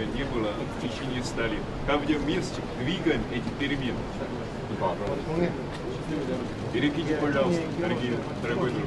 которое не было в течение ста лет. Там, где вместе двигаем эти перемены. Перекиньте, пожалуйста, дорогие, дорогой друг.